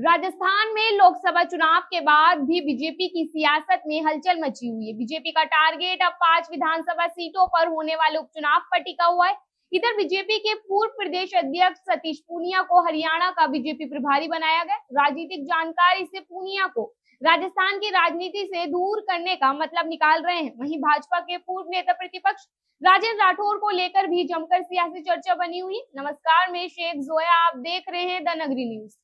राजस्थान में लोकसभा चुनाव के बाद भी बीजेपी की सियासत में हलचल मची हुई है। बीजेपी का टारगेट अब पाँच विधानसभा सीटों पर होने वाले उपचुनाव पर टिका हुआ है। इधर बीजेपी के पूर्व प्रदेश अध्यक्ष सतीश पूनिया को हरियाणा का बीजेपी प्रभारी बनाया गया। राजनीतिक जानकारी से पूनिया को राजस्थान की राजनीति से दूर करने का मतलब निकाल रहे हैं। वहीं भाजपा के पूर्व नेता प्रतिपक्ष राजेंद्र राठौर को लेकर भी जमकर सियासी चर्चा बनी हुई। नमस्कार, मैं शेख जोया, आप देख रहे हैं द नगरी न्यूज़।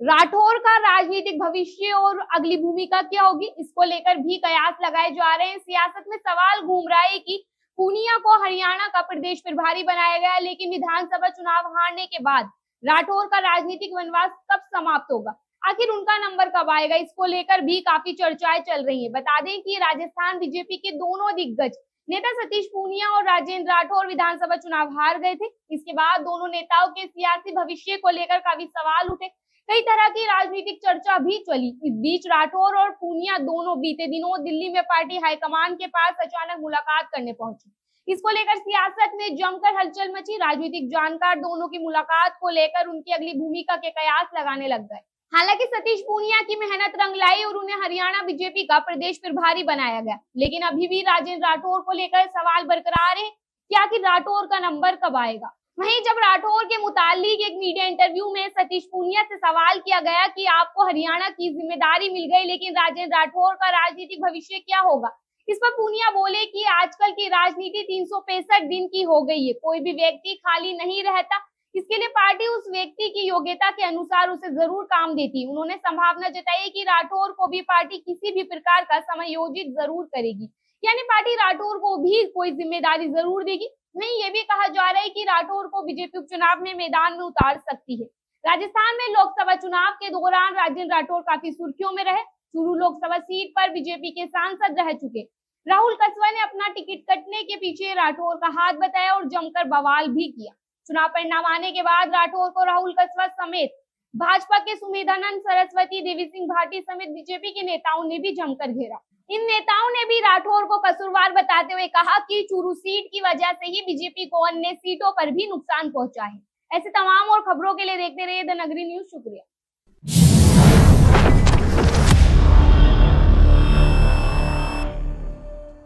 राठौर का राजनीतिक भविष्य और अगली भूमिका क्या होगी? इसको लेकर भी कयास लगाए जा रहे हैं। सियासत में सवाल घूम रहा है कि पूनिया को हरियाणा का प्रदेश प्रभारी बनाया गया, लेकिन विधानसभा चुनाव हारने के बाद राठौर का राजनीतिक वनवास कब समाप्त होगा? आखिर उनका नंबर कब आएगा? इसको लेकर भी काफ़ी चर्चाएँ चल रही है। बता दें कि राजस्थान बीजेपी के दोनों दिग्गज नेता सतीश पूनिया और राजेंद्र राठौर विधानसभा चुनाव हार गए थे। इसके बाद दोनों नेताओं के सियासी भविष्य को लेकर काफ़ी सवाल उठे। कई तरह की राजनीतिक चर्चा भी चली। इस बीच राठौर और पूनिया दोनों बीते दिनों दिल्ली में पार्टी हाईकमान के पास अचानक मुलाकात करने पहुँची। इसको लेकर सियासत में जमकर हलचल मची। राजनीतिक जानकार दोनों की मुलाकात को लेकर उनकी अगली भूमिका के कयास लगाने लग गए। हालाँकि सतीश पूनिया की मेहनत रंग लाई और उन्हें हरियाणा बीजेपी का प्रदेश प्रभारी बनाया गया। लेकिन अभी भी राजेंद्र राठौर को लेकर सवाल बरकरार है क्या कि राठौर का नंबर कब आएगा? वहीं जब राठौर के मुतालिक एक मीडिया इंटरव्यू में सतीश पूनिया से सवाल किया गया कि आपको हरियाणा की ज़िम्मेदारी मिल गई, लेकिन राजेंद्र राठौर का राजनीतिक भविष्य क्या होगा? इस पर पूनिया बोले कि आजकल की राजनीति तीन सौ पैंसठ दिन की हो गई है। कोई भी व्यक्ति खाली नहीं रहता। इसके लिए पार्टी उस व्यक्ति की योग्यता के अनुसार उसे ज़रूर काम देती। उन्होंने संभावना जताई कि राठौर को भी पार्टी किसी भी प्रकार का समायोजित ज़रूर करेगी। यानी पार्टी राठौर को भी कोई ज़िम्मेदारी ज़रूर देगी। नहीं, ये भी कहा जा रहा है कि राठौर को बीजेपी उपचुनाव में मैदान में उतार सकती है। राजस्थान में लोकसभा चुनाव के दौरान राजेंद्र राठौर काफ़ी सुर्खियों में रहे। चूरू लोकसभा सीट पर बीजेपी के सांसद रह चुके। राहुल कसवा ने अपना टिकट कटने के पीछे राठौर का हाथ बताया और जमकर बवाल भी किया। चुनाव परिणाम आने के बाद राठौर को राहुल कसवा समेत भाजपा के सुमेधानंद सरस्वती, देवी सिंह भाटी समेत बीजेपी के नेताओं ने भी जमकर घेरा। इन नेताओं ने भी राठौर को कसूरवार बताते हुए कहा कि चूरू सीट की वजह से ही बीजेपी को अन्य सीटों पर भी नुकसान पहुँचा है। ऐसे तमाम और खबरों के लिए देखते रहिए द नगरी न्यूज़। शुक्रिया।